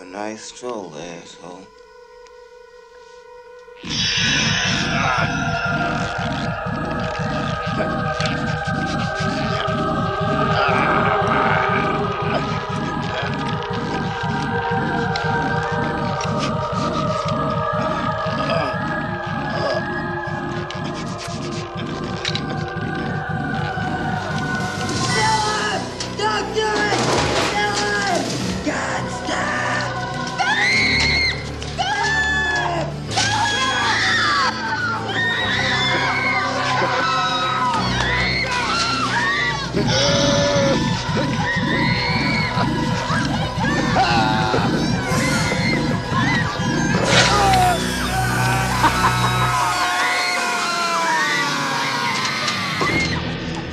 a nice stroll, asshole.